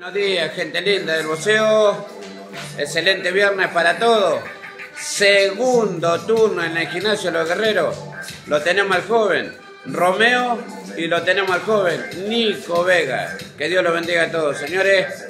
Buenos días, gente linda del boxeo. Excelente viernes para todos. Segundo turno en el gimnasio de los guerreros. Lo tenemos al joven Romeo y lo tenemos al joven Nico Vega. Que Dios los bendiga a todos, señores.